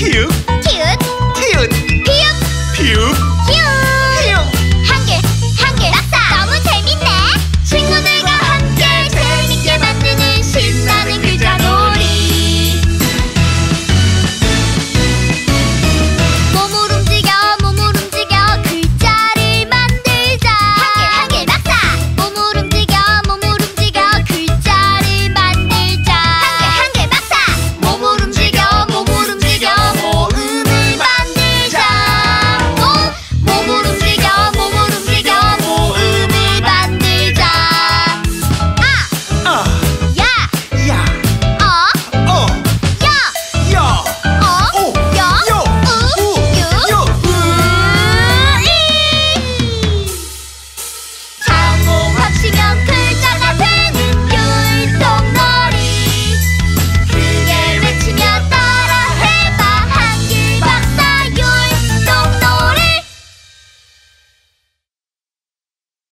cute.